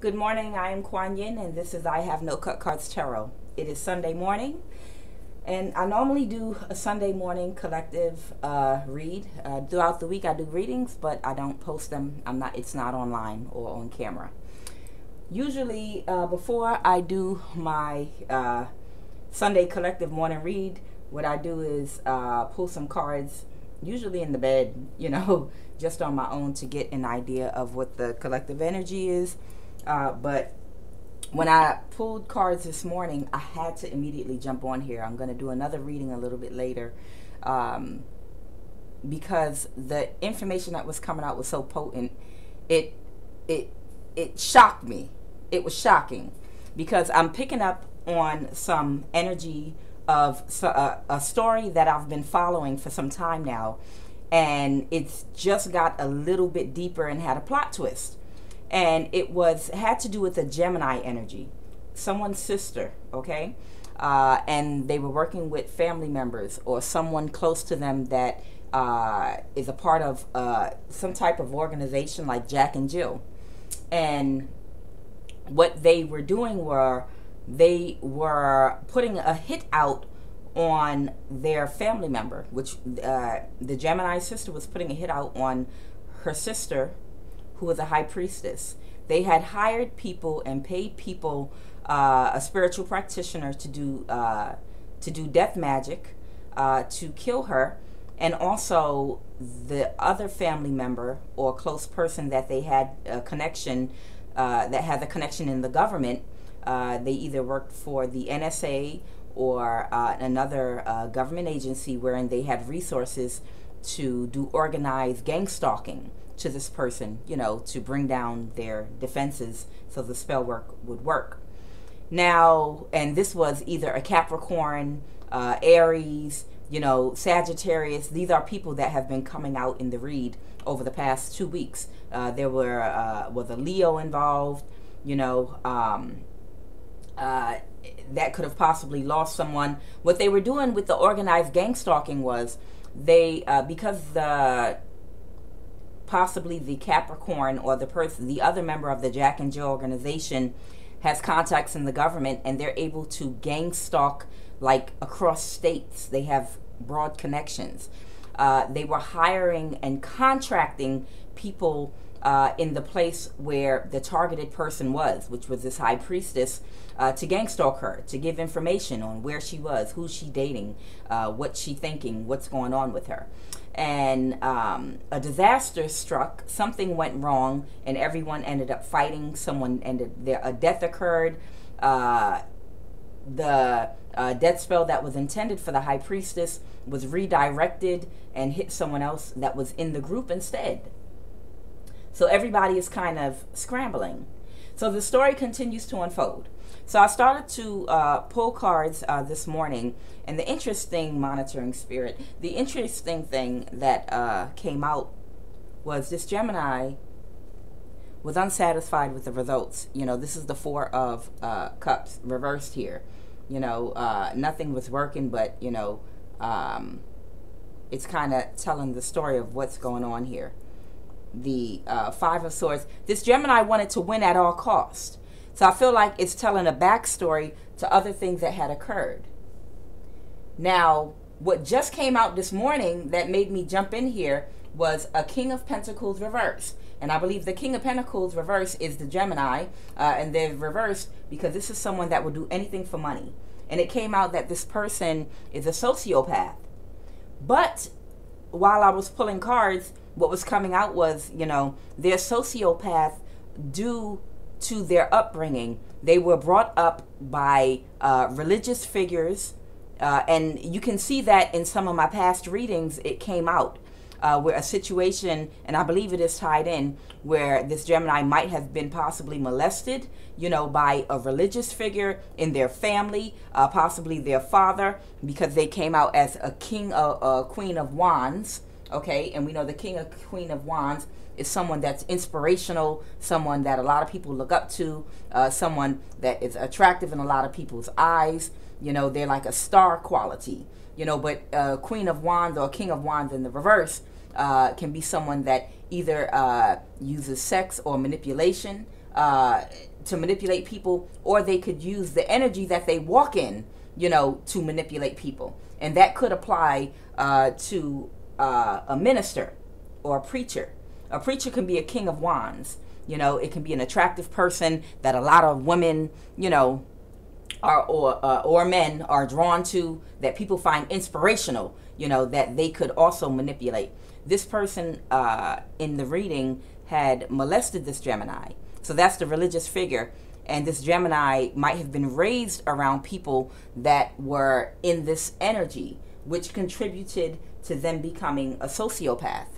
Good morning. I am Quan Yin, and this is I Have No Cut Cards Tarot. It is Sunday morning, and I normally do a Sunday morning collective uh, read. Uh, throughout the week, I do readings, but I don't post them. I'm not. It's not online or on camera. Usually, uh, before I do my uh, Sunday collective morning read, what I do is uh, pull some cards, usually in the bed, you know, just on my own to get an idea of what the collective energy is uh, but when I pulled cards this morning, I had to immediately jump on here. I'm going to do another reading a little bit later um, because the information that was coming out was so potent. It it it shocked me. It was shocking because I'm picking up on some energy of uh, a story that I've been following for some time now, and it's just got a little bit deeper and had a plot twist and it was had to do with the Gemini energy, someone's sister, okay, uh, and they were working with family members or someone close to them that uh, is a part of uh, some type of organization like Jack and Jill, and what they were doing were they were putting a hit out on their family member, which uh, the Gemini sister was putting a hit out on her sister who was a high priestess. They had hired people and paid people, uh, a spiritual practitioner, to do uh, to do death magic, uh, to kill her, and also the other family member or close person that they had a connection uh, that had a connection in the government. Uh, they either worked for the NSA or uh, another government agency wherein they had resources to do organized gang stalking to this person, you know, to bring down their defenses so the spell work would work. Now, and this was either a Capricorn, uh, Aries, you know, Sagittarius. These are people that have been coming out in the read over the past two weeks. Uh, there were uh, was a Leo involved, you know, um, uh, that could have possibly lost someone. What they were doing with the organized gang stalking was they uh, because the possibly the Capricorn or the person, the other member of the Jack and Jill organization has contacts in the government and they're able to gang stalk like across states. They have broad connections. Uh, they were hiring and contracting people uh, in the place where the targeted person was, which was this high priestess, uh, to gang stalk her, to give information on where she was, who she dating, uh, what she thinking, what's going on with her and um, a disaster struck. Something went wrong, and everyone ended up fighting. Someone ended there. A death occurred. Uh, the uh, death spell that was intended for the high priestess was redirected and hit someone else that was in the group instead. So everybody is kind of scrambling. So the story continues to unfold. So I started to uh, pull cards uh, this morning, and the interesting monitoring spirit, the interesting thing that uh, came out was this Gemini was unsatisfied with the results. You know, this is the Four of uh, Cups reversed here. You know, uh, nothing was working, but, you know, um, it's kind of telling the story of what's going on here. The uh, Five of Swords. This Gemini wanted to win at all cost so I feel like it's telling a backstory to other things that had occurred. Now, what just came out this morning that made me jump in here was a King of Pentacles reverse. And I believe the King of Pentacles reverse is the Gemini. Uh, and they're reversed because this is someone that will do anything for money. And it came out that this person is a sociopath. But while I was pulling cards, what was coming out was, you know, they're sociopath due to their upbringing. They were brought up by uh, religious figures, uh, and you can see that in some of my past readings, it came out. Uh, where a situation, and I believe it is tied in, where this Gemini might have been possibly molested, you know, by a religious figure in their family, uh, possibly their father, because they came out as a king, a, a queen of wands, okay, and we know the king of queen of wands is someone that's inspirational, someone that a lot of people look up to, uh, someone that is attractive in a lot of people's eyes. You know, they're like a star quality. You know, but uh, Queen of Wands or King of Wands in the reverse uh, can be someone that either uh, uses sex or manipulation uh, to manipulate people, or they could use the energy that they walk in, you know, to manipulate people. And that could apply uh, to a minister or a preacher. A preacher can be a king of wands. You know, it can be an attractive person that a lot of women, you know, are, or uh, or men are drawn to that people find inspirational. You know, that they could also manipulate. This person uh, in the reading had molested this Gemini. So that's the religious figure. And this Gemini might have been raised around people that were in this energy, which contributed to them becoming a sociopath.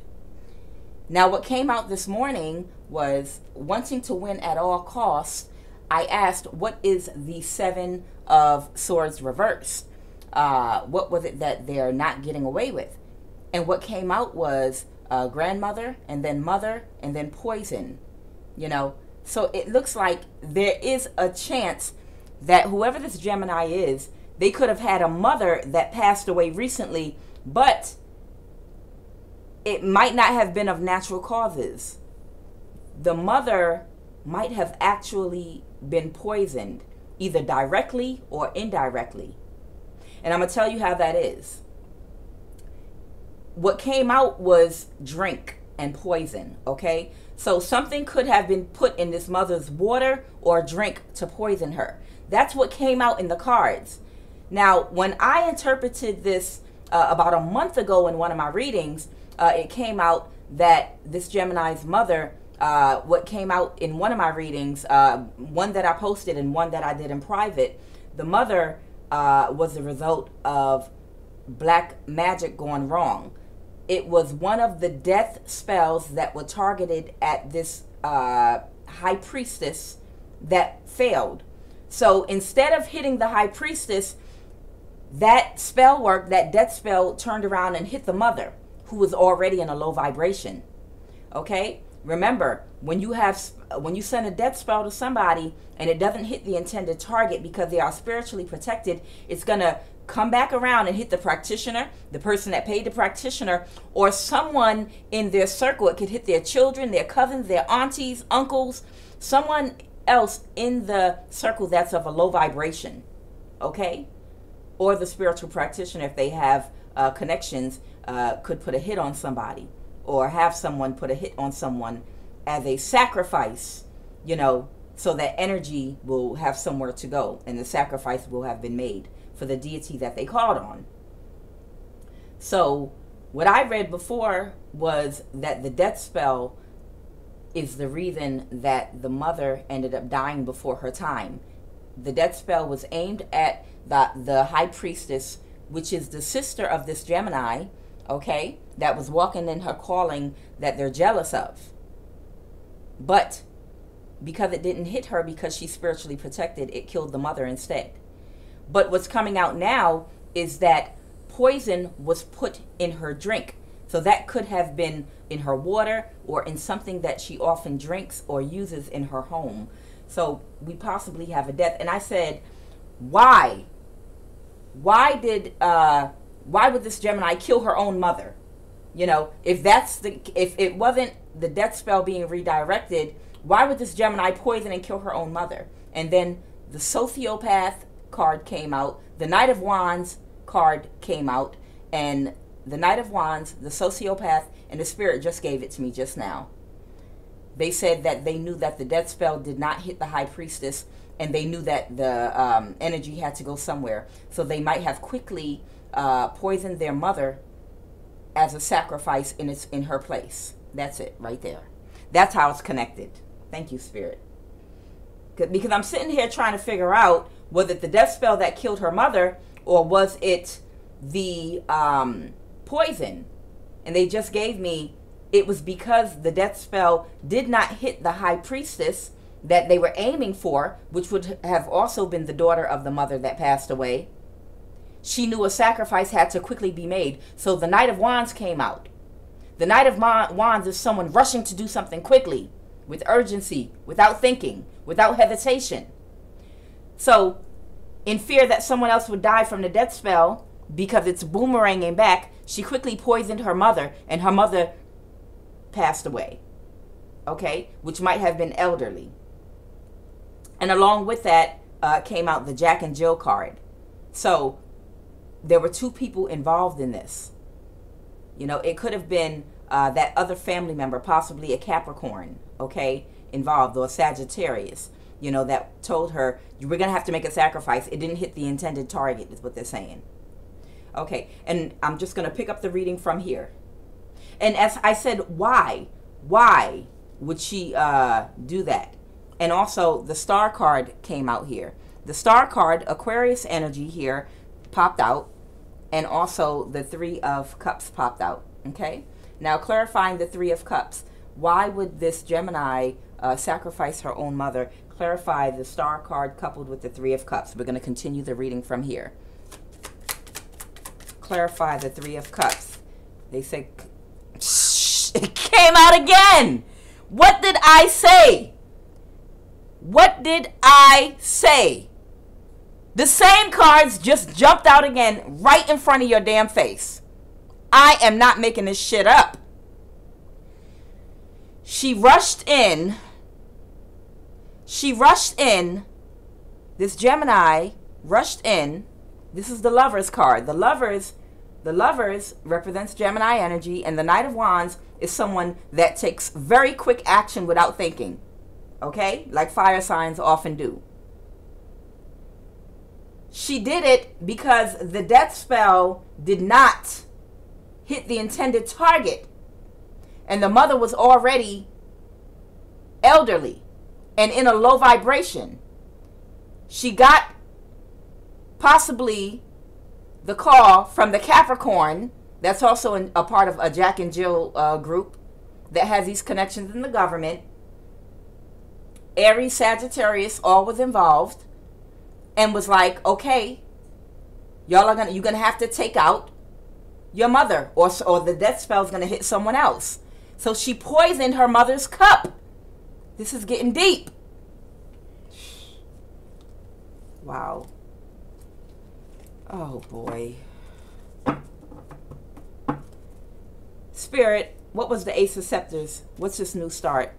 Now, what came out this morning was wanting to win at all costs. I asked, what is the Seven of Swords reverse? Uh, what was it that they're not getting away with? And what came out was uh, grandmother, and then mother, and then poison. You know, so it looks like there is a chance that whoever this Gemini is, they could have had a mother that passed away recently, but it might not have been of natural causes. The mother might have actually been poisoned, either directly or indirectly. And I'm going to tell you how that is. What came out was drink and poison, okay? So something could have been put in this mother's water or drink to poison her. That's what came out in the cards. Now, when I interpreted this uh, about a month ago in one of my readings, uh, it came out that this Gemini's mother, uh, what came out in one of my readings, uh, one that I posted and one that I did in private, the mother uh, was the result of black magic going wrong it was one of the death spells that were targeted at this uh, high priestess that failed. So instead of hitting the high priestess, that spell work, that death spell turned around and hit the mother who was already in a low vibration. Okay? Remember, when you have when you send a death spell to somebody and it doesn't hit the intended target because they are spiritually protected, it's going to come back around and hit the practitioner, the person that paid the practitioner, or someone in their circle. It could hit their children, their cousins, their aunties, uncles, someone else in the circle that's of a low vibration. Okay? Or the spiritual practitioner, if they have uh, connections, uh, could put a hit on somebody or have someone put a hit on someone as a sacrifice, you know, so that energy will have somewhere to go and the sacrifice will have been made for the deity that they called on. So, what I read before was that the death spell is the reason that the mother ended up dying before her time. The death spell was aimed at the, the high priestess, which is the sister of this Gemini, okay, that was walking in her calling that they're jealous of. But because it didn't hit her because she's spiritually protected, it killed the mother instead. But what's coming out now is that poison was put in her drink. So that could have been in her water or in something that she often drinks or uses in her home. So we possibly have a death. And I said, why? Why did uh why would this Gemini kill her own mother? You know, if that's the if it wasn't the death spell being redirected, why would this Gemini poison and kill her own mother? And then the sociopath card came out, the Knight of Wands card came out, and the Knight of Wands, the sociopath, and the Spirit just gave it to me just now. They said that they knew that the death spell did not hit the High Priestess, and they knew that the um, energy had to go somewhere. So they might have quickly uh, poisoned their mother as a sacrifice in its in her place. That's it, right there. That's how it's connected. Thank you, Spirit. Because I'm sitting here trying to figure out was it the death spell that killed her mother, or was it the um, poison? And they just gave me it was because the death spell did not hit the high priestess that they were aiming for, which would have also been the daughter of the mother that passed away. She knew a sacrifice had to quickly be made, so the Knight of Wands came out. The Knight of Wands is someone rushing to do something quickly, with urgency, without thinking, without hesitation. So, in fear that someone else would die from the death spell because it's boomeranging back, she quickly poisoned her mother, and her mother passed away. Okay? Which might have been elderly. And along with that uh, came out the Jack and Jill card. So there were two people involved in this. You know, it could have been uh, that other family member, possibly a Capricorn, okay, involved, or a Sagittarius, you know, that told her, we're going to have to make a sacrifice. It didn't hit the intended target, is what they're saying. Okay, and I'm just going to pick up the reading from here. And as I said, why? Why would she uh, do that? And also, the star card came out here. The star card, Aquarius energy here, popped out. And also, the Three of Cups popped out. Okay? Now, clarifying the Three of Cups. Why would this Gemini uh, sacrifice her own mother? Clarify the star card coupled with the Three of Cups. We're going to continue the reading from here. Clarify the Three of Cups. They say, it came out again. What did I say? What did I say? The same cards just jumped out again right in front of your damn face. I am not making this shit up. She rushed in. She rushed in. This Gemini rushed in. This is the Lovers card. The Lovers, the Lovers represents Gemini energy, and the Knight of Wands is someone that takes very quick action without thinking. Okay? Like fire signs often do. She did it because the death spell did not hit the intended target. And the mother was already elderly and in a low vibration. She got possibly the call from the Capricorn that's also a part of a Jack and Jill uh, group that has these connections in the government. Aries, Sagittarius, all was involved, and was like, "Okay, y'all are gonna you're gonna have to take out your mother, or or the death spell is gonna hit someone else." So she poisoned her mother's cup. This is getting deep. Wow. Oh boy. Spirit, what was the Ace of Scepters? What's this new start?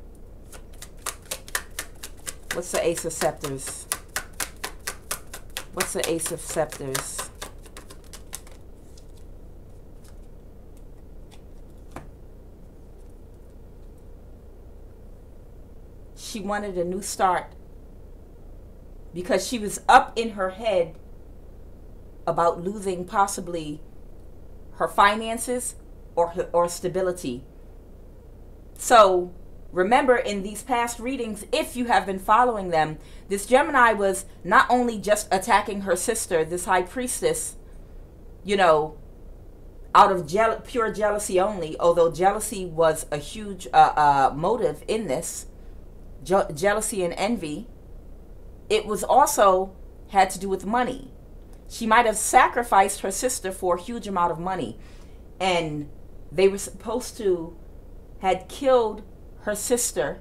What's the Ace of Scepters? What's the Ace of Scepters? She wanted a new start because she was up in her head about losing possibly her finances or, her, or stability. So remember in these past readings, if you have been following them, this Gemini was not only just attacking her sister, this high priestess, you know, out of je- pure jealousy only, although jealousy was a huge uh, uh, motive in this, je- jealousy and envy, it was also had to do with money. She might have sacrificed her sister for a huge amount of money. And they were supposed to had killed her sister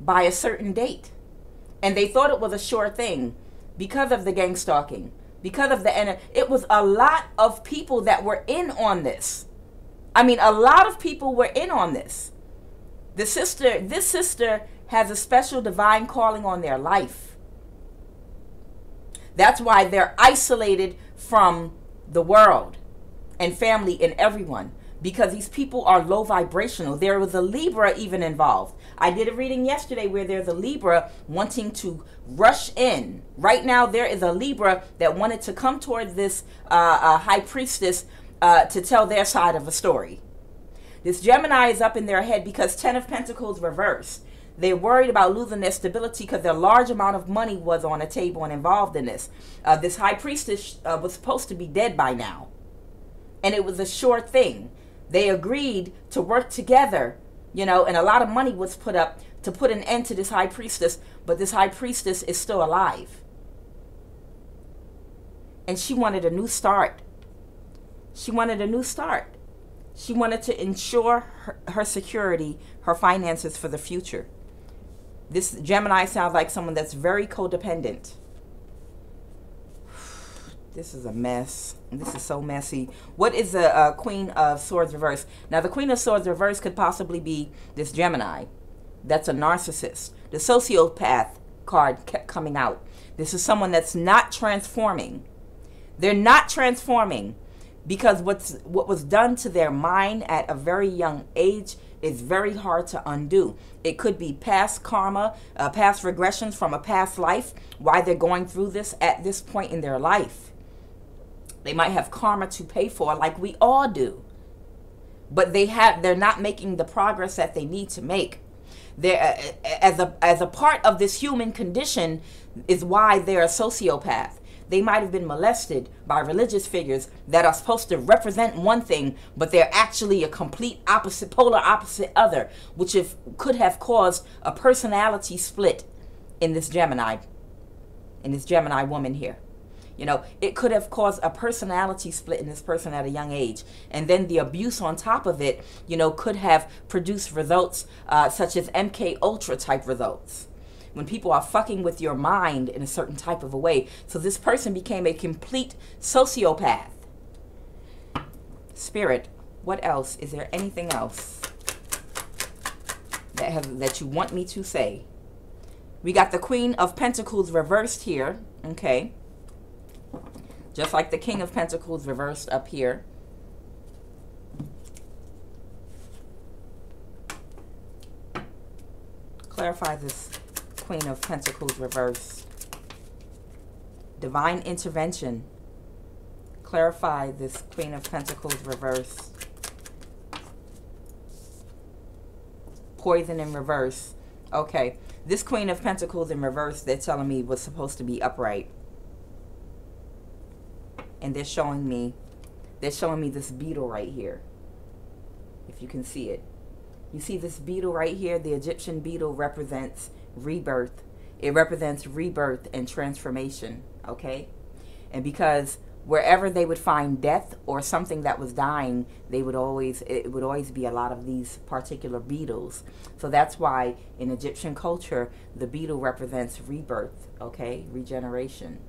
by a certain date. And they thought it was a sure thing because of the gang stalking because of the and it was a lot of people that were in on this. I mean a lot of people were in on this. The sister this sister has a special divine calling on their life. That's why they're isolated from the world and family and everyone because these people are low vibrational. There was a Libra even involved. I did a reading yesterday where there's a Libra wanting to rush in. Right now, there is a Libra that wanted to come toward this uh, uh, high priestess uh, to tell their side of a story. This Gemini is up in their head because Ten of Pentacles reversed. They're worried about losing their stability because their large amount of money was on the table and involved in this. Uh, this high priestess uh, was supposed to be dead by now. And it was a sure thing they agreed to work together, you know, and a lot of money was put up to put an end to this high priestess, but this high priestess is still alive. And she wanted a new start. She wanted a new start. She wanted to ensure her, her security, her finances for the future. This Gemini sounds like someone that's very codependent. This is a mess. This is so messy. What is the uh, Queen of Swords reverse? Now, the Queen of Swords reverse could possibly be this Gemini. That's a narcissist. The sociopath card kept coming out. This is someone that's not transforming. They're not transforming because what's what was done to their mind at a very young age is very hard to undo. It could be past karma, uh, past regressions from a past life, why they're going through this at this point in their life. They might have karma to pay for, like we all do. But they have they're not making the progress that they need to make. They're, as a as a part of this human condition is why they're a sociopath they might have been molested by religious figures that are supposed to represent one thing, but they're actually a complete opposite, polar opposite other, which if, could have caused a personality split in this Gemini, in this Gemini woman here. You know, it could have caused a personality split in this person at a young age. And then the abuse on top of it, you know, could have produced results uh, such as MK Ultra type results when people are fucking with your mind in a certain type of a way. So this person became a complete sociopath. Spirit, what else? Is there anything else that have that you want me to say? We got the Queen of Pentacles reversed here, okay? Just like the King of Pentacles reversed up here. Clarify this Queen of Pentacles reversed. Divine intervention. Clarify this Queen of Pentacles reverse. Poison in reverse. Okay. This Queen of Pentacles in reverse, they're telling me was supposed to be upright. And they're showing me, they're showing me this beetle right here. If you can see it. You see this beetle right here? The Egyptian beetle represents rebirth. It represents rebirth and transformation, okay? And because wherever they would find death or something that was dying, they would always it would always be a lot of these particular beetles. So that's why in Egyptian culture, the beetle represents rebirth, okay? Regeneration.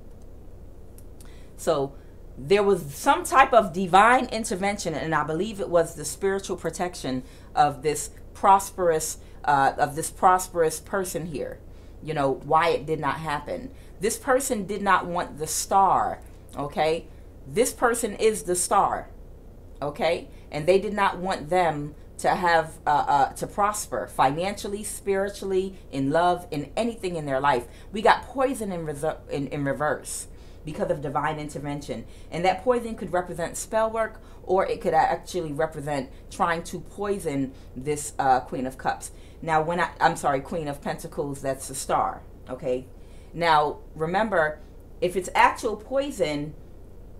So there was some type of divine intervention, and I believe it was the spiritual protection of this prosperous uh, of this prosperous person here. You know, why it did not happen. This person did not want the star, okay? This person is the star, okay? And they did not want them to have uh, uh, to prosper financially, spiritually, in love, in anything in their life. We got poison in, in, in reverse because of divine intervention. And that poison could represent spell work or it could actually represent trying to poison this uh, Queen of Cups. Now, when I, I'm sorry, Queen of Pentacles, that's the star, okay? Now, remember, if it's actual poison,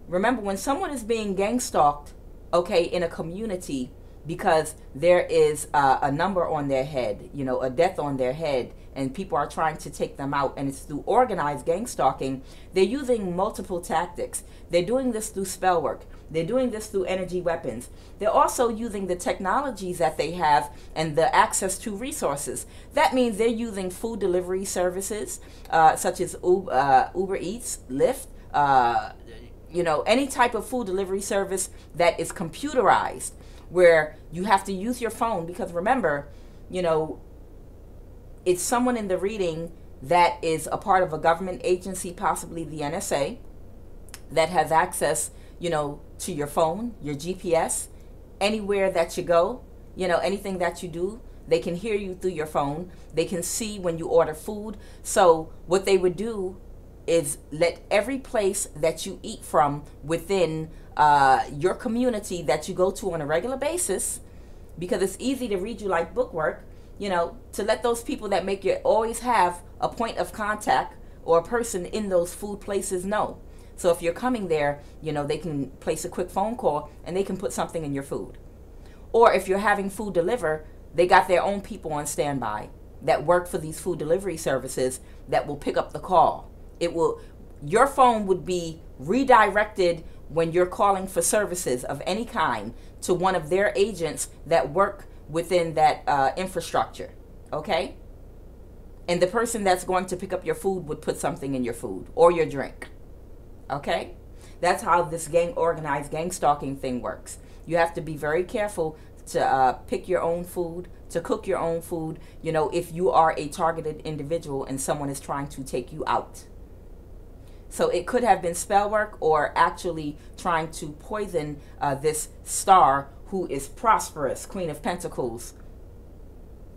remember when someone is being gang stalked, okay, in a community because there is a number on their head, you know, a death on their head, and people are trying to take them out, and it's through organized gang stalking, they're using multiple tactics. They're doing this through spell work. They're doing this through energy weapons. They're also using the technologies that they have and the access to resources. That means they're using food delivery services uh, such as Uber, uh, Uber Eats, Lyft, uh, you know, any type of food delivery service that is computerized where you have to use your phone because remember, you know, it's someone in the reading that is a part of a government agency, possibly the NSA, that has access you know, to your phone, your GPS, anywhere that you go, you know, anything that you do, they can hear you through your phone. They can see when you order food. So, what they would do is let every place that you eat from within uh, your community that you go to on a regular basis, because it's easy to read you like bookwork, you know, to let those people that make you always have a point of contact or a person in those food places know. So if you're coming there, you know, they can place a quick phone call and they can put something in your food. Or if you're having food deliver, they got their own people on standby that work for these food delivery services that will pick up the call. It will your phone would be redirected when you're calling for services of any kind to one of their agents that work within that uh, infrastructure. Okay? And the person that's going to pick up your food would put something in your food or your drink. Okay? That's how this gang organized gang stalking thing works. You have to be very careful to uh, pick your own food, to cook your own food, you know, if you are a targeted individual and someone is trying to take you out. So it could have been spell work or actually trying to poison uh, this star who is prosperous, Queen of Pentacles.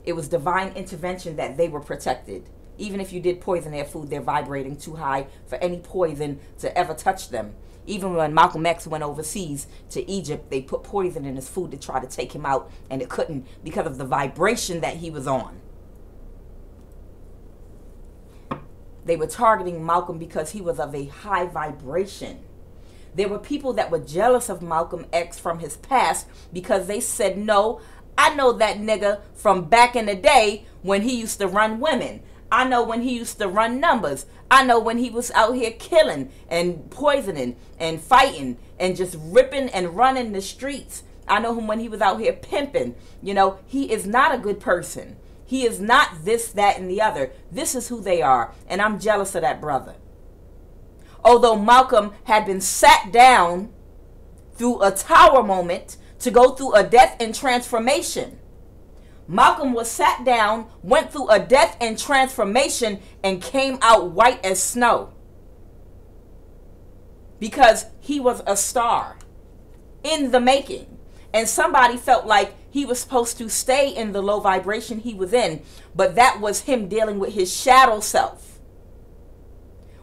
It was divine intervention that they were protected. Even if you did poison their food, they're vibrating too high for any poison to ever touch them. Even when Malcolm X went overseas to Egypt, they put poison in his food to try to take him out, and it couldn't because of the vibration that he was on. They were targeting Malcolm because he was of a high vibration. There were people that were jealous of Malcolm X from his past because they said, No, I know that nigga from back in the day when he used to run women. I know when he used to run numbers. I know when he was out here killing and poisoning and fighting and just ripping and running the streets. I know him when he was out here pimping. You know, he is not a good person. He is not this, that, and the other. This is who they are. And I'm jealous of that brother. Although Malcolm had been sat down through a tower moment to go through a death and transformation Malcolm was sat down, went through a death and transformation, and came out white as snow. Because he was a star in the making. And somebody felt like he was supposed to stay in the low vibration he was in, but that was him dealing with his shadow self,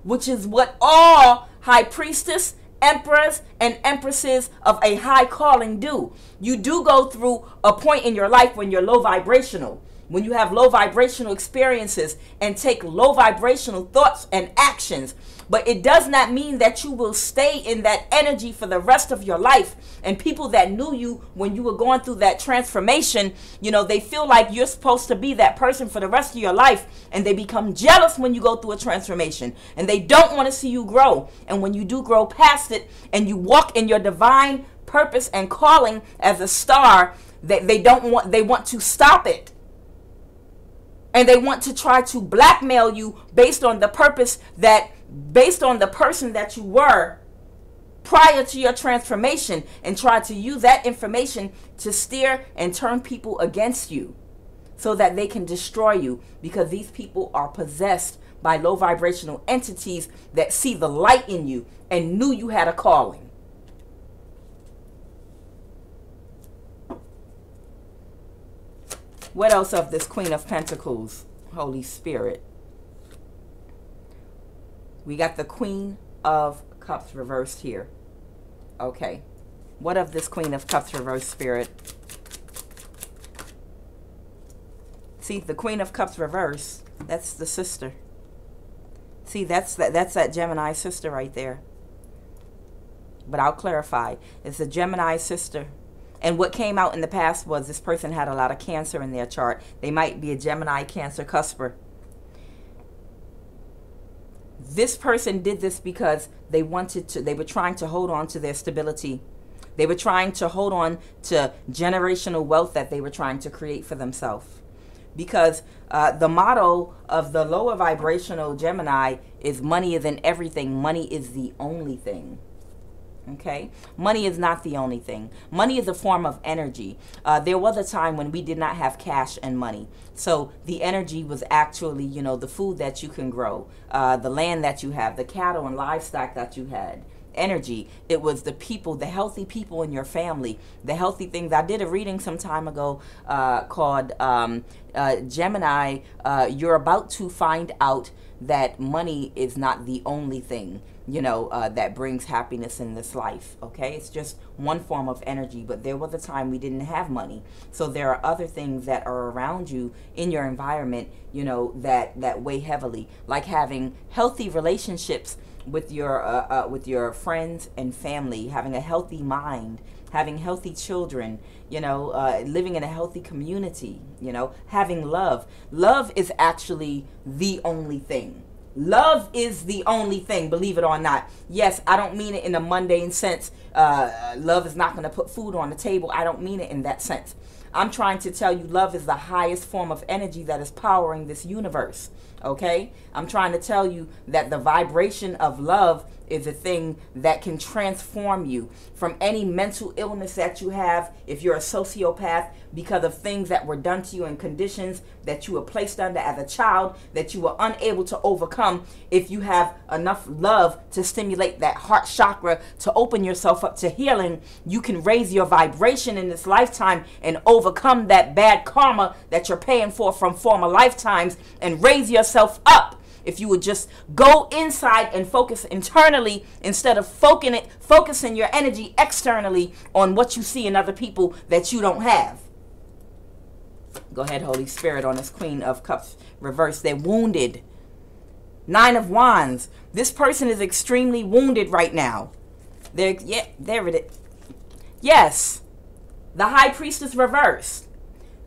which is what all high priestess emperors and empresses of a high calling do. You do go through a point in your life when you're low vibrational, when you have low vibrational experiences and take low vibrational thoughts and actions but it does not mean that you will stay in that energy for the rest of your life. And people that knew you when you were going through that transformation, you know, they feel like you're supposed to be that person for the rest of your life. And they become jealous when you go through a transformation. And they don't want to see you grow. And when you do grow past it and you walk in your divine purpose and calling as a star, they, they don't want, they want to stop it and they want to try to blackmail you based on the purpose that based on the person that you were prior to your transformation and try to use that information to steer and turn people against you so that they can destroy you because these people are possessed by low vibrational entities that see the light in you and knew you had a calling. What else of this Queen of Pentacles, Holy Spirit? We got the Queen of Cups reversed here. Okay. What of this Queen of Cups reversed spirit? See, the Queen of Cups reversed, that's the sister. See, that's that, that's that Gemini sister right there. But I'll clarify. It's a Gemini sister. And what came out in the past was this person had a lot of cancer in their chart. They might be a Gemini Cancer cusper this person did this because they wanted to, they were trying to hold on to their stability. They were trying to hold on to generational wealth that they were trying to create for themselves. Because uh, the motto of the lower vibrational Gemini is money isn't everything, money is the only thing. Okay, money is not the only thing. Money is a form of energy. Uh, there was a time when we did not have cash and money, so the energy was actually, you know, the food that you can grow, uh, the land that you have, the cattle and livestock that you had. Energy. It was the people, the healthy people in your family, the healthy things. I did a reading some time ago uh, called um, uh, Gemini. Uh, you're about to find out that money is not the only thing you know, uh, that brings happiness in this life. Okay, it's just one form of energy, but there was a time we didn't have money, so there are other things that are around you in your environment, you know, that that weigh heavily, like having healthy relationships with your uh, uh, with your friends and family, having a healthy mind, having healthy children, you know, uh, living in a healthy community, you know, having love. Love is actually the only thing Love is the only thing, believe it or not. Yes, I don't mean it in a mundane sense. Uh, love is not going to put food on the table. I don't mean it in that sense. I'm trying to tell you love is the highest form of energy that is powering this universe. Okay? I'm trying to tell you that the vibration of love is a thing that can transform you from any mental illness that you have if you're a sociopath because of things that were done to you and conditions that you were placed under as a child that you were unable to overcome. If you have enough love to stimulate that heart chakra to open yourself up to healing you can raise your vibration in this lifetime and overcome that bad karma that you're paying for from former lifetimes and raise yourself up if you would just go inside and focus internally instead of focusing it, focusing your energy externally on what you see in other people that you don't have. Go ahead, Holy Spirit, on this Queen of Cups reverse. They're wounded. Nine of Wands. This person is extremely wounded right now. They're yeah, there it is. Yes. The High Priestess reversed.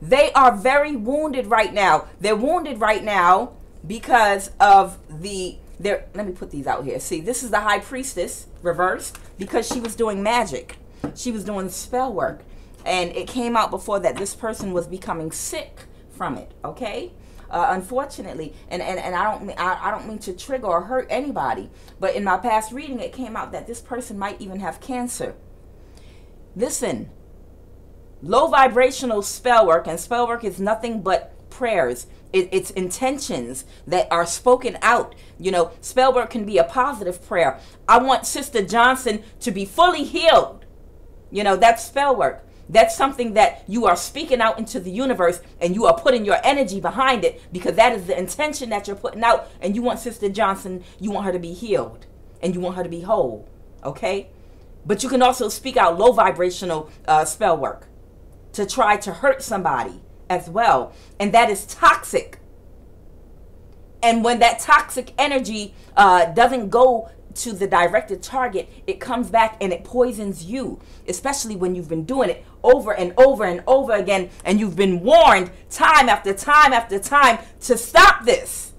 They are very wounded right now. They're wounded right now because of the there let me put these out here. See this is the high priestess reversed because she was doing magic. She was doing spell work. And it came out before that this person was becoming sick from it okay? Uh, unfortunately and, and and i don't mean I, I don't mean to trigger or hurt anybody but in my past reading it came out that this person might even have cancer. Listen low vibrational spell work and spell work is nothing but prayers it, it's intentions that are spoken out. You know spell work can be a positive prayer. I want sister johnson to be fully healed. You know that's spell work. That's something that you are speaking out into the universe and you are putting your energy behind it because that is the intention that you're putting out. And you want sister johnson you want her to be healed and you want her to be whole okay? But you can also speak out low vibrational uh, spell work to try to hurt somebody as well. And that is toxic. And when that toxic energy uh, doesn't go to the directed target, it comes back and it poisons you, especially when you've been doing it over and over and over again and you've been warned time after time after time to stop this.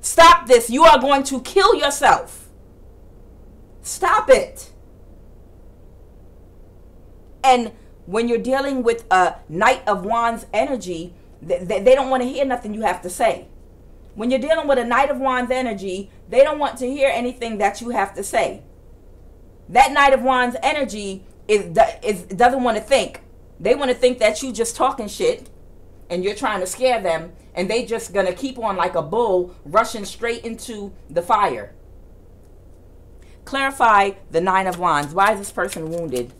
Stop this. You are going to kill yourself. Stop it. And when you're dealing with a Knight of Wands energy, they, they don't want to hear nothing you have to say. When you're dealing with a Knight of Wands energy, they don't want to hear anything that you have to say. That Knight of Wands energy is, is doesn't want to think. They want to think that you just talking shit and you're trying to scare them and they just gonna keep on like a bull rushing straight into the fire. Clarify the Nine of Wands. Why is this person wounded?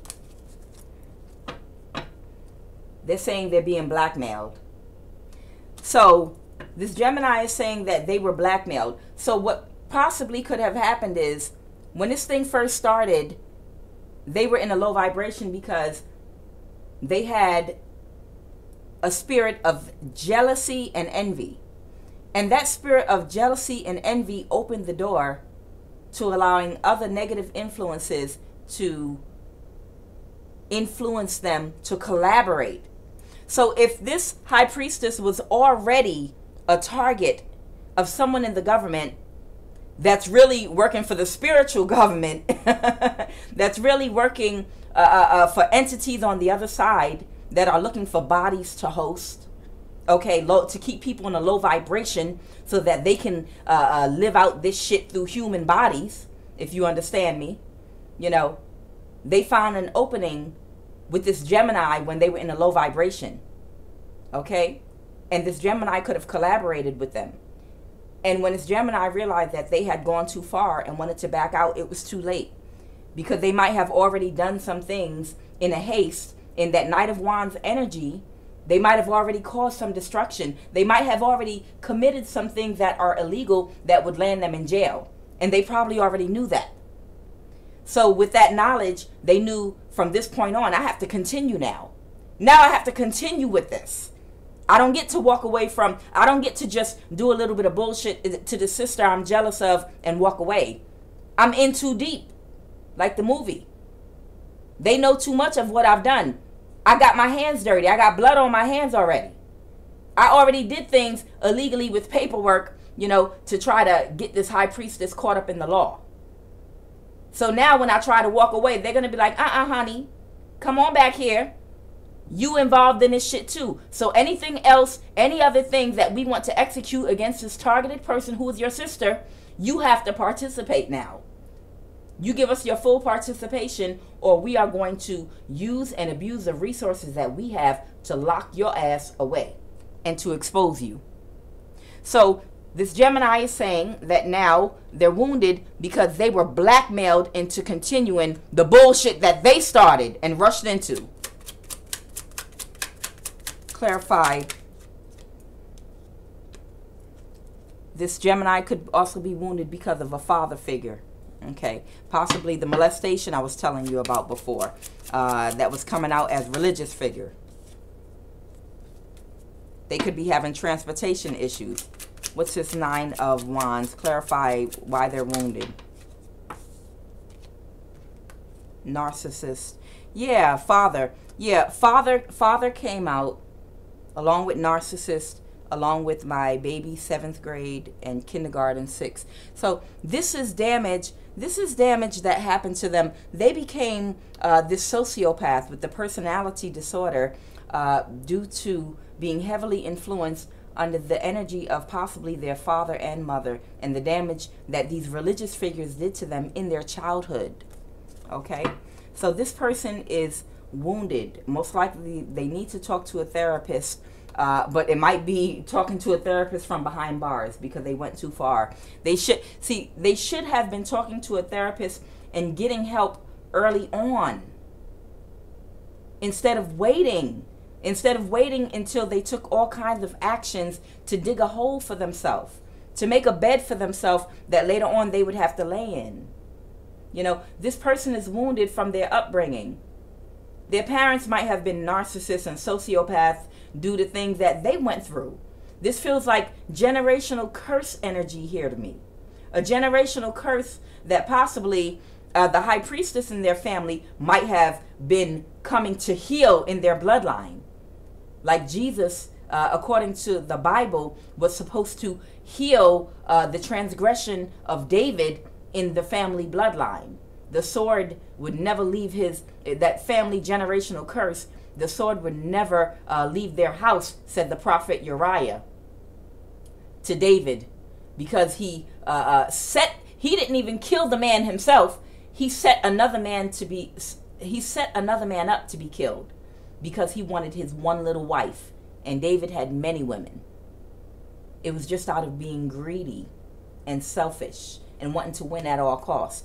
They're saying they're being blackmailed. So this Gemini is saying that they were blackmailed. So what possibly could have happened is when this thing first started, they were in a low vibration because they had a spirit of jealousy and envy. And that spirit of jealousy and envy opened the door to allowing other negative influences to influence them to collaborate so if this high priestess was already a target of someone in the government that's really working for the spiritual government, that's really working uh, uh, uh, for entities on the other side that are looking for bodies to host, okay, low, to keep people in a low vibration so that they can uh, uh, live out this shit through human bodies, if you understand me, you know, they found an opening with this Gemini when they were in a low vibration. Okay? And this Gemini could have collaborated with them. And when this Gemini realized that they had gone too far and wanted to back out, it was too late. Because they might have already done some things in a haste in that Knight of Wands energy. They might have already caused some destruction. They might have already committed some things that are illegal that would land them in jail. And they probably already knew that. So, with that knowledge, they knew from this point on, I have to continue now. Now I have to continue with this. I don't get to walk away from, I don't get to just do a little bit of bullshit to the sister I'm jealous of and walk away. I'm in too deep, like the movie. They know too much of what I've done. I got my hands dirty. I got blood on my hands already. I already did things illegally with paperwork, you know, to try to get this high priestess caught up in the law. So now when I try to walk away, they're going to be like, uh uh, honey, come on back here. You involved in this shit too. So anything else, any other thing that we want to execute against this targeted person who is your sister, you have to participate now. You give us your full participation, or we are going to use and abuse the resources that we have to lock your ass away and to expose you. So, this Gemini is saying that now they're wounded because they were blackmailed into continuing the bullshit that they started and rushed into. Clarify. This Gemini could also be wounded because of a father figure. Okay, possibly the molestation I was telling you about before uh, that was coming out as religious figure. They could be having transportation issues. What's this nine of wands? Clarify why they're wounded. Narcissist. Yeah, father. Yeah, father. Father came out along with narcissist along with my baby seventh grade and kindergarten six. So this is damage. This is damage that happened to them. They became uh, this sociopath with the personality disorder uh, due to being heavily influenced under the energy of possibly their father and mother and the damage that these religious figures did to them in their childhood. Okay? So this person is wounded. Most likely they need to talk to a therapist uh, but it might be talking to a therapist from behind bars because they went too far. They should see they should have been talking to a therapist and getting help early on instead of waiting instead of waiting until they took all kinds of actions to dig a hole for themselves to make a bed for themselves that later on they would have to lay in you know this person is wounded from their upbringing their parents might have been narcissists and sociopaths due to things that they went through. This feels like generational curse energy here to me. A generational curse that possibly uh, the high priestess in their family might have been coming to heal in their bloodline. Like Jesus, uh, according to the Bible, was supposed to heal uh, the transgression of David in the family bloodline. The sword would never leave his, that family generational curse the sword would never uh, leave their house, said the prophet Uriah to David, because he uh, uh, set, he didn't even kill the man himself. He set another man to be, he set another man up to be killed because he wanted his one little wife. And David had many women. It was just out of being greedy and selfish and wanting to win at all costs.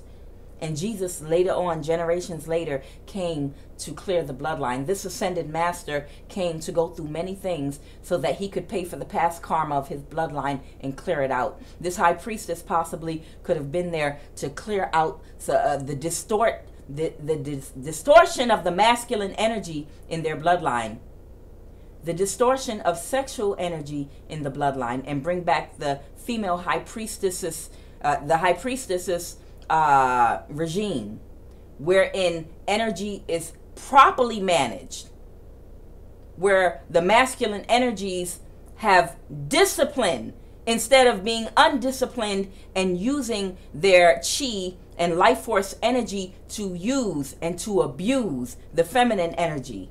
And Jesus, later on, generations later, came to clear the bloodline. This ascended master came to go through many things so that he could pay for the past karma of his bloodline and clear it out. This high priestess possibly could have been there to clear out uh, the distort the, the dis- distortion of the masculine energy in their bloodline. The distortion of sexual energy in the bloodline and bring back the female high priestesses uh, the high priestesses uh, regime wherein energy is properly managed, where the masculine energies have discipline instead of being undisciplined and using their chi and life force energy to use and to abuse the feminine energy.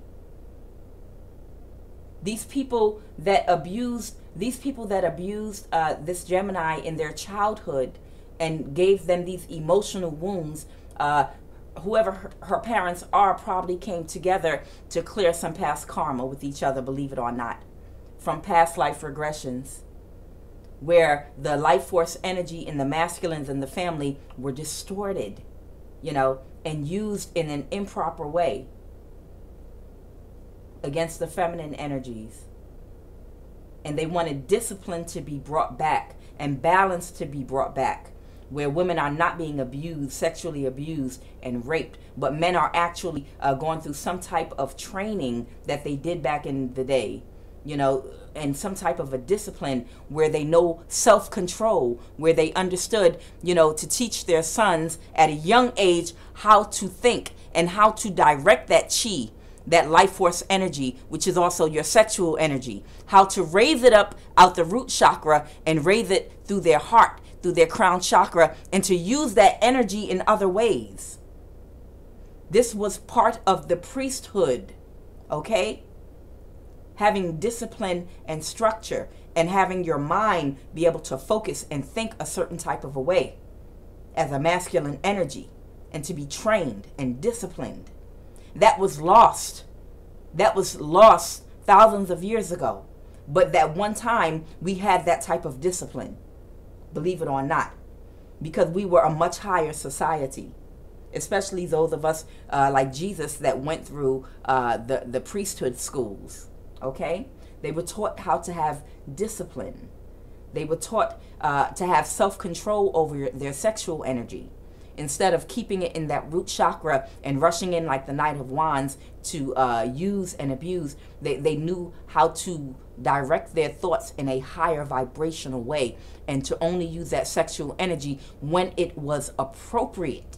These people that abused, these people that abused uh, this Gemini in their childhood and gave them these emotional wounds. Uh, whoever her, her, parents are probably came together to clear some past karma with each other, believe it or not, from past life regressions, where the life force energy in the masculines and the family were distorted, you know, and used in an improper way against the feminine energies. And they wanted discipline to be brought back and balance to be brought back where women are not being abused, sexually abused, and raped, but men are actually uh, going through some type of training that they did back in the day, you know, and some type of a discipline where they know self control, where they understood, you know, to teach their sons at a young age how to think and how to direct that chi that life force energy, which is also your sexual energy, how to raise it up out the root chakra and raise it through their heart through their crown chakra and to use that energy in other ways. This was part of the priesthood, okay? Having discipline and structure and having your mind be able to focus and think a certain type of a way as a masculine energy. and to be trained and disciplined. That was lost. That was lost thousands of years ago. But that one time we had that type of discipline, believe it or not, because we were a much higher society, especially those of us uh, like Jesus that went through uh, the, the priesthood schools. Okay? They were taught how to have discipline, they were taught uh, to have self control over their sexual energy instead of keeping it in that root chakra and rushing in like the Knight of Wands to uh, use and abuse. They, they knew how to direct their thoughts in a higher vibrational way and to only use that sexual energy when it was appropriate.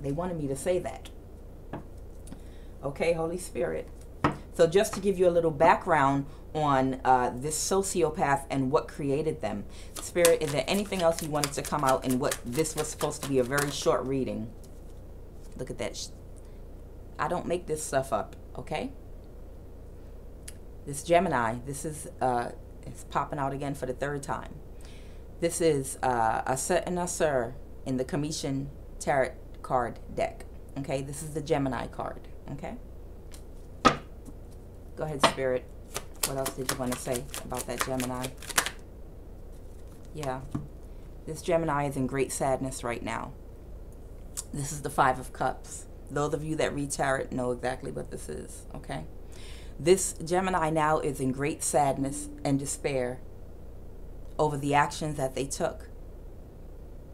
They wanted me to say that. Okay, Holy Spirit. So, just to give you a little background on uh, this sociopath and what created them. Spirit, is there anything else you wanted to come out in what this was supposed to be a very short reading? Look at that. I don't make this stuff up, okay? This Gemini, this is uh, it's popping out again for the third time. This is uh, Aset and Asur in the Commission Tarot card deck. Okay, this is the Gemini card. Okay, go ahead, Spirit. What else did you want to say about that Gemini? Yeah. This Gemini is in great sadness right now. This is the Five of Cups. Those of you that read tarot know exactly what this is, okay? This Gemini now is in great sadness and despair over the actions that they took.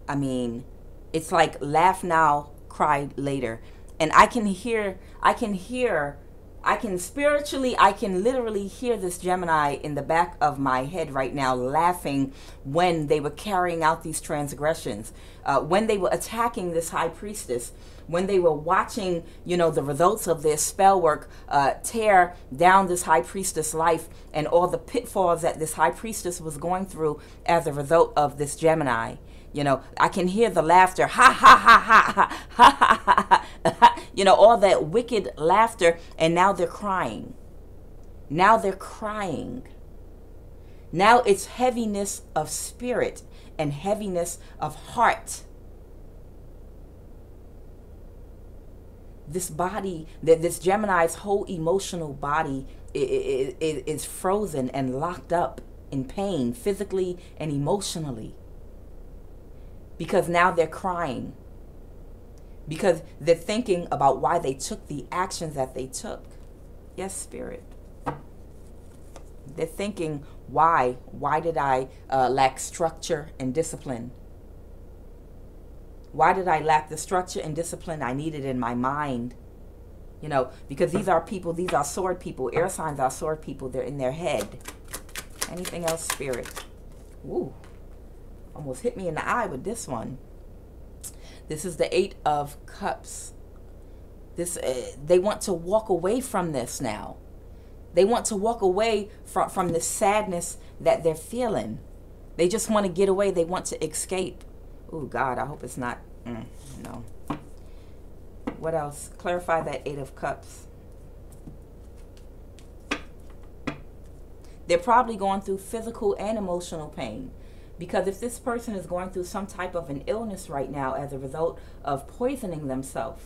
I mean, it's like laugh now, cry later. And I can hear I can hear I can spiritually, I can literally hear this Gemini in the back of my head right now laughing when they were carrying out these transgressions, uh, when they were attacking this high priestess, when they were watching, you know, the results of their spell work uh, tear down this high priestess life and all the pitfalls that this high priestess was going through as a result of this Gemini. You know, I can hear the laughter, ha ha ha ha ha ha ha ha, you know, all that wicked laughter, and now they're crying. Now they're crying. Now it's heaviness of spirit and heaviness of heart. This body, that this Gemini's whole emotional body is frozen and locked up in pain, physically and emotionally because now they're crying because they're thinking about why they took the actions that they took. Yes, Spirit. They're thinking, why? Why did I uh, lack structure and discipline? Why did I lack the structure and discipline I needed in my mind? You know, because these are people, these are sword people. Air signs are sword people. They're in their head. Anything else, Spirit? Ooh almost hit me in the eye with this one. This is the Eight of Cups. This uh, they want to walk away from this now. They want to walk away from from the sadness that they're feeling. They just want to get away. They want to escape. Oh God, I hope it's not. Mm, no. What else? Clarify that Eight of Cups. They're probably going through physical and emotional pain. Because if this person is going through some type of an illness right now as a result of poisoning themselves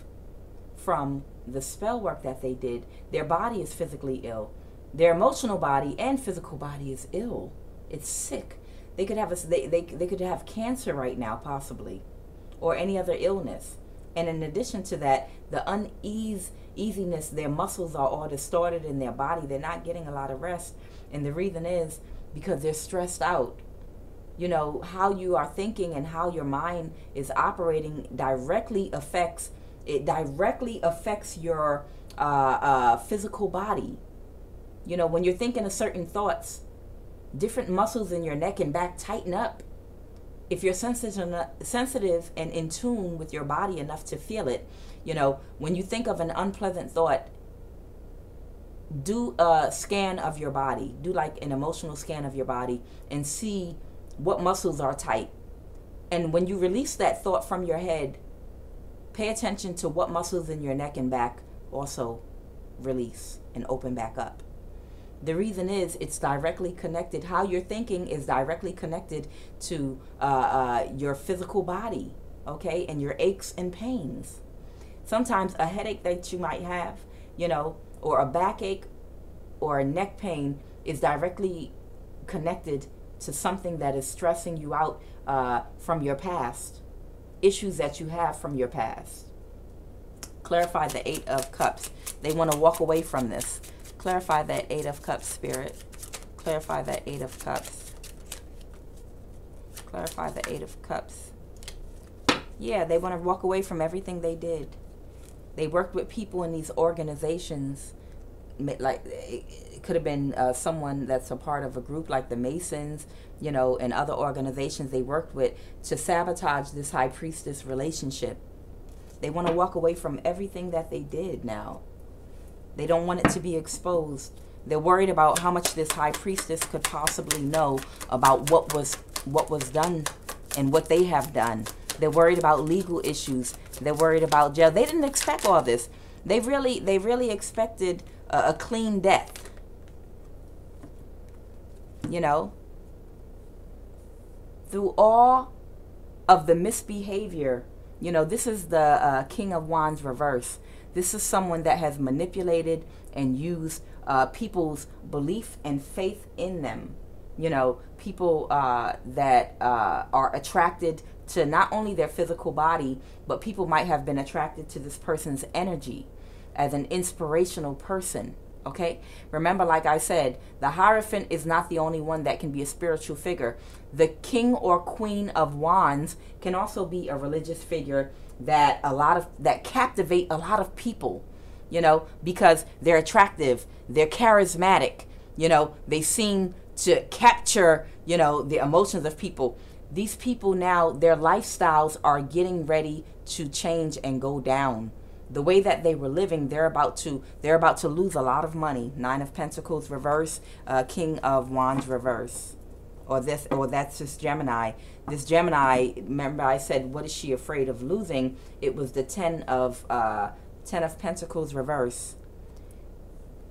from the spell work that they did, their body is physically ill. Their emotional body and physical body is ill. It's sick. They could have a, they, they, they could have cancer right now, possibly, or any other illness. And in addition to that, the unease easiness, their muscles are all distorted in their body. They're not getting a lot of rest. And the reason is because they're stressed out you know how you are thinking and how your mind is operating directly affects it directly affects your uh, uh, physical body. You know when you're thinking of certain thoughts different muscles in your neck and back tighten up. If you're sensitive sensitive and in tune with your body enough to feel it you know when you think of an unpleasant thought do a scan of your body. Do like an emotional scan of your body and see what muscles are tight. And when you release that thought from your head, pay attention to what muscles in your neck and back also release and open back up. The reason is it's directly connected. How you're thinking is directly connected to uh, uh, your physical body. okay, and your aches and pains. Sometimes a headache that you might have, you know, or a backache or a neck pain is directly connected to something that is stressing you out uh, from your past, issues that you have from your past. Clarify the Eight of Cups. They want to walk away from this. Clarify that Eight of Cups, Spirit. Clarify that Eight of Cups. Clarify the Eight of Cups. Yeah, they want to walk away from everything they did. They worked with people in these organizations like could have been uh, someone that's a part of a group like the Masons, you know, and other organizations they worked with to sabotage this high priestess relationship. They want to walk away from everything that they did now. They don't want it to be exposed. They're worried about how much this high priestess could possibly know about what was what was done and what they have done. They're worried about legal issues. They're worried about jail. They didn't expect all this. They really they really expected a, a clean death. You know, through all of the misbehavior, you know, this is the uh, King of Wands reverse. This is someone that has manipulated and used uh, people's belief and faith in them. You know, people uh, that uh, are attracted to not only their physical body, but people might have been attracted to this person's energy as an inspirational person. Okay? Remember, like I said, the Hierophant is not the only one that can be a spiritual figure. The king or queen of wands can also be a religious figure that a lot of that captivate a lot of people, you know, because they're attractive, they're charismatic, you know, they seem to capture, you know, the emotions of people. These people now, their lifestyles are getting ready to change and go down the way that they were living they're about to they're about to lose a lot of money. Nine of pentacles reverse uh, king of wands reverse. Or this or that's just gemini. This gemini remember i said what is she afraid of losing? It was the ten of uh, ten of pentacles reverse.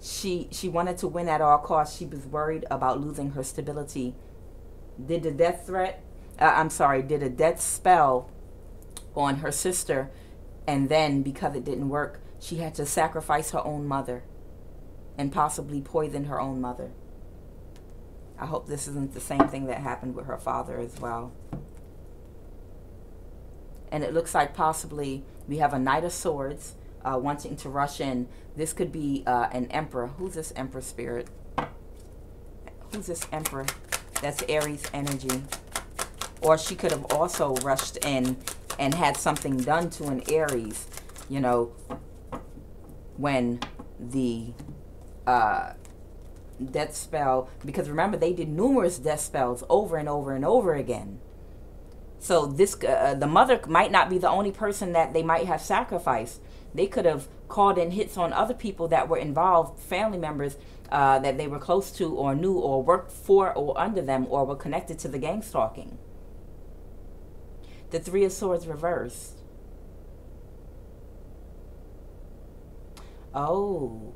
She she wanted to win at all costs. She was worried about losing her stability. Did the death threat uh, i'm sorry did a death spell on her sister and then, because it didn't work, she had to sacrifice her own mother and possibly poison her own mother. I hope this isn't the same thing that happened with her father as well. And it looks like possibly we have a Knight of Swords uh, wanting to rush in. This could be uh, an Emperor. Who's this Emperor spirit? Who's this Emperor? That's Aries energy. Or she could have also rushed in and had something done to an Aries, you know, when the uh, death spell, because remember, they did numerous death spells over and over and over again. So this, uh, the mother might not be the only person that they might have sacrificed. They could have called in hits on other people that were involved, family members uh, that they were close to or knew or worked for or under them or were connected to the gang stalking the Three of Swords reversed. Oh.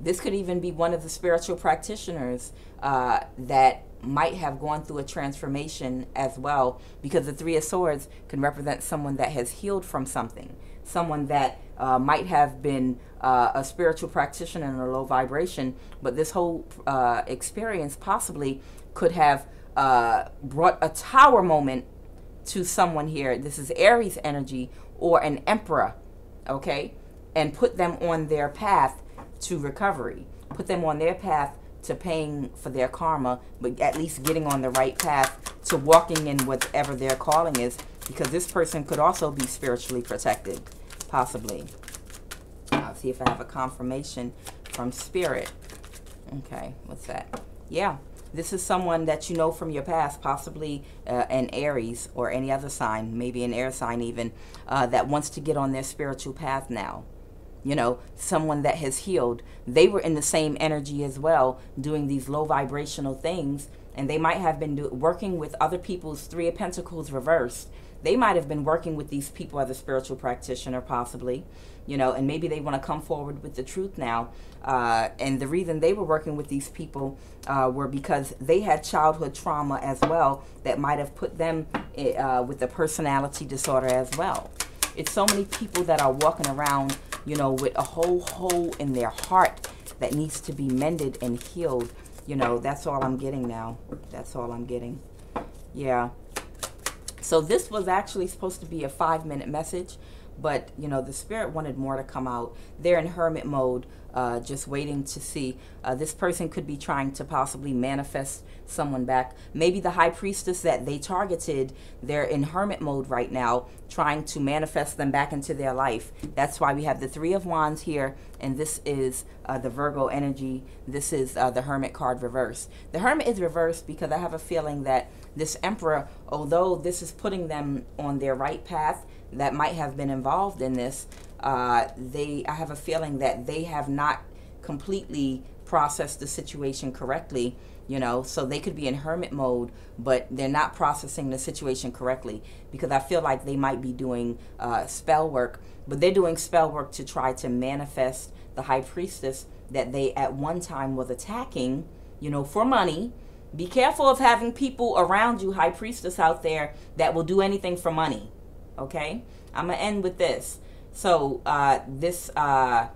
This could even be one of the spiritual practitioners uh, that might have gone through a transformation as well because the Three of Swords can represent someone that has healed from something, someone that uh, might have been uh, a spiritual practitioner in a low vibration, but this whole uh, experience possibly could have uh, brought a tower moment to someone here. This is Aries energy or an emperor, okay? And put them on their path to recovery. Put them on their path to paying for their karma, but at least getting on the right path to walking in whatever their calling is, because this person could also be spiritually protected, possibly. I'll see if I have a confirmation from spirit. Okay, what's that? Yeah, this is someone that you know from your past, possibly uh, an Aries or any other sign, maybe an air sign even, uh, that wants to get on their spiritual path now. You know, someone that has healed. They were in the same energy as well, doing these low vibrational things, and they might have been working with other people's Three of Pentacles reversed. They might have been working with these people as a spiritual practitioner, possibly, you know, and maybe they want to come forward with the truth now. Uh, and the reason they were working with these people uh, were because they had childhood trauma as well that might have put them eh, uh, with a personality disorder as well. It's so many people that are walking around, you know, with a whole hole in their heart that needs to be mended and healed. You know, that's all I'm getting now. That's all I'm getting. Yeah. So this was actually supposed to be a five minute message, but you know the spirit wanted more to come out. They're in hermit mode, uh, just waiting to see. Uh, this person could be trying to possibly manifest someone back. Maybe the high priestess that they targeted, they're in hermit mode right now, trying to manifest them back into their life. That's why we have the Three of Wands here, and this is uh, the Virgo energy. This is uh, the Hermit card reversed. The Hermit is reversed because I have a feeling that this Emperor, although this is putting them on their right path, that might have been involved in this, uh, they I have a feeling that they have not completely processed the situation correctly you know so they could be in hermit mode but they're not processing the situation correctly because i feel like they might be doing uh, spell work but they're doing spell work to try to manifest the high priestess that they at one time was attacking you know for money be careful of having people around you high priestess out there that will do anything for money okay i'm gonna end with this so uh, this uh,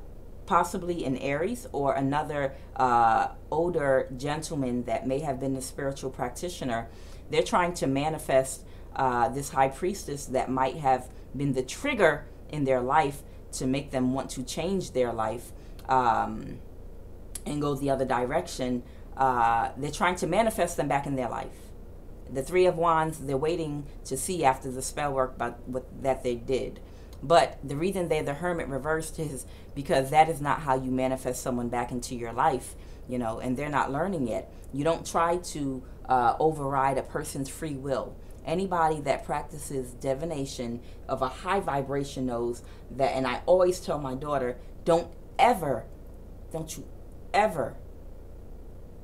possibly an Aries or another uh, older gentleman that may have been a spiritual practitioner, they're trying to manifest uh, this high priestess that might have been the trigger in their life to make them want to change their life um, and go the other direction. Uh, they're trying to manifest them back in their life. The Three of Wands, they're waiting to see after the spell work but, that they did. But the reason they're the hermit reversed is because that is not how you manifest someone back into your life, you know, and they're not learning yet. You don't try to uh, override a person's free will. Anybody that practices divination of a high vibration knows that, and I always tell my daughter, don't ever, don't you ever,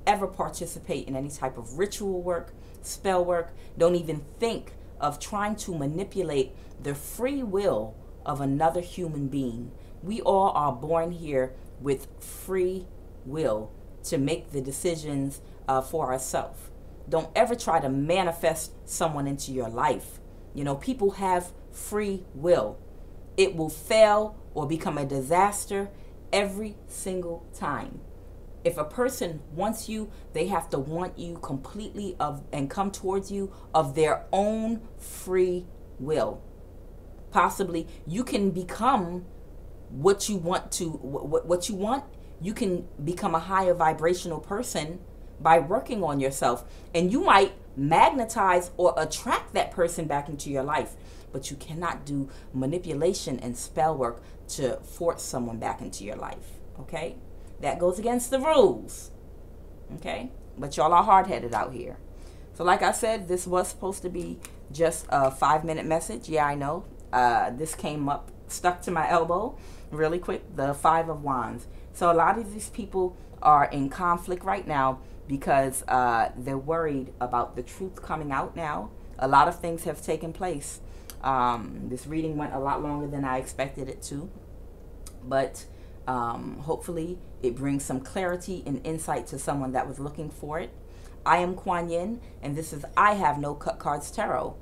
ever participate in any type of ritual work, spell work. Don't even think of trying to manipulate the free will of another human being. We all are born here with free will to make the decisions uh, for ourselves. Don't ever try to manifest someone into your life. You know, people have free will. It will fail or become a disaster every single time. If a person wants you, they have to want you completely of and come towards you of their own free will. Possibly you can become what you want to what, what you want. You can become a higher vibrational person by working on yourself. And you might magnetize or attract that person back into your life but you cannot do manipulation and spell work to force someone back into your life okay that goes against the rules okay but y'all are hard-headed out here so like i said this was supposed to be just a five minute message yeah i know uh, this came up, stuck to my elbow really quick, the Five of Wands. So a lot of these people are in conflict right now because uh, they're worried about the truth coming out now. A lot of things have taken place. Um, this reading went a lot longer than I expected it to, but um, hopefully it brings some clarity and insight to someone that was looking for it. I am Quan Yin, and this is I Have No Cut Cards Tarot.